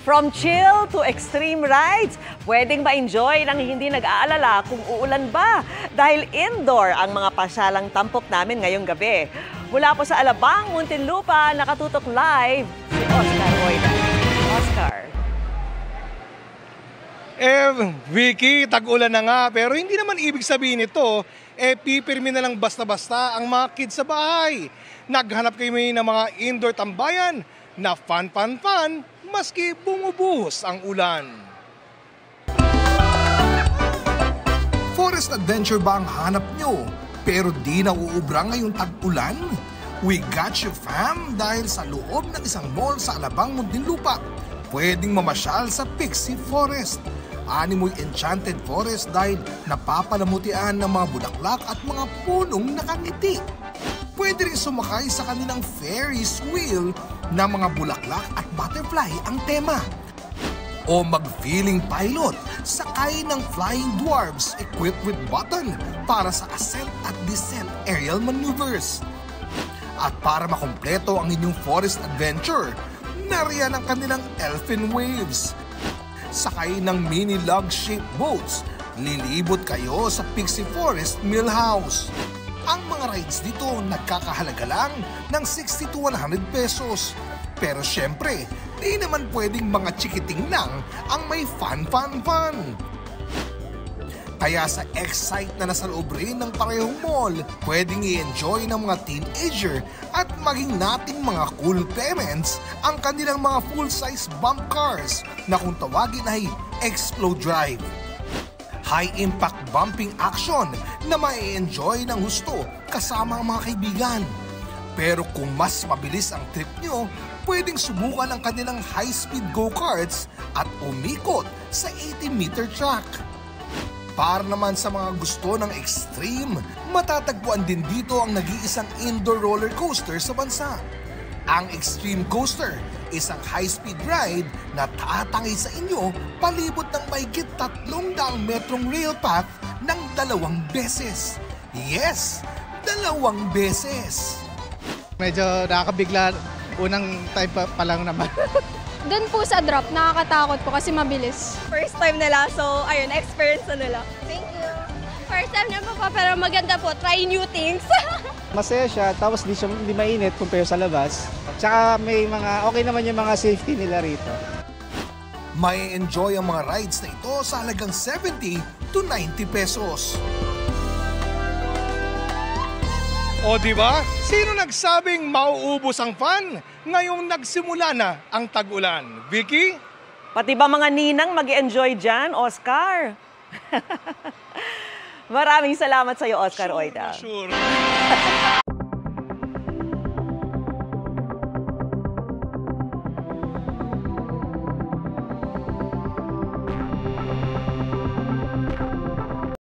From chill to extreme rides, pwedeng ma-enjoy nang hindi nag-aalala kung uulan ba dahil indoor ang mga pasyalang tampok namin ngayong gabi. Mula po sa Alabang, Muntinlupa, nakatutok live si Oscar Oida. Oscar. Eh, Vicky, tag-ulan na nga. Pero hindi naman ibig sabihin ito, eh, pipirmi na lang basta-basta ang mga kids sa bahay. Naghanap kayo ng mga indoor tambayan na fun-fun-fun maski bumubuhos ang ulan. Forest adventure ba ang hanap nyo? Pero di na uubra ngayong tag-ulan? We got you fam dahil sa loob ng isang mall sa Alabang Muntinlupa, pwedeng mamasyal sa Pixie Forest animoy enchanted forest dahil napapalamutian ng mga bulaklak at mga punong nakangiti. Pwede rin sumakay sa kanilang Ferris wheel na mga bulaklak at butterfly ang tema. O mag-feeling pilot, sakay ng flying dwarfs equipped with button para sa ascent at descent aerial maneuvers. At para makompleto ang inyong forest adventure, nariyan ang kanilang elfin waves sakay ng mini log-shaped boats. Lilibot kayo sa Pixie Forest Millhouse. Ang mga rides dito nagkakahalaga lang ng 60 to 100 pesos. Pero syempre, di naman pwedeng mga chikiting lang ang may fun fun fun. Kaya sa Excite na nasa loob rin ng parehong mall, pwedeng i-enjoy ng mga teenager at maging nating mga cool parents ang kanilang mga full-size bump cars na kung tawagin ay Explode Drive. High-impact bumping action na ma-enjoy ng gusto kasama ang mga kaibigan. Pero kung mas mabilis ang trip nyo, pwedeng subukan ang kanilang high-speed go-karts at umikot sa 80-meter track. Para naman sa mga gusto ng extreme, matatagpuan din dito ang nag-iisang indoor roller coaster sa bansa. Ang Extreme Coaster, isang high-speed ride na tatangay sa inyo palibot ng mahigit tatlong daang metrong rail path ng dalawang beses. Yes, dalawang beses. Medyo nakakabigla unang time pa, pa lang naman. Doon po sa drop, nakakatakot po kasi mabilis. First time nila, so ayun, experience na nila. Thank you. First time naman po, pero maganda po. Try new things. Masaya siya, tapos di, siya, di mainit compare sa labas. Tsaka may mga, okay naman yung mga safety nila rito. May enjoy ang mga rides na ito sa halagang 70 to 90 pesos. O di ba? Sino nagsabing mauubos ang fun ngayong nagsimula na ang tag-ulan? Vicky? Pati ba mga ninang mag enjoy dyan, Oscar? Maraming salamat sa iyo, Oscar sure, Oida. Sure.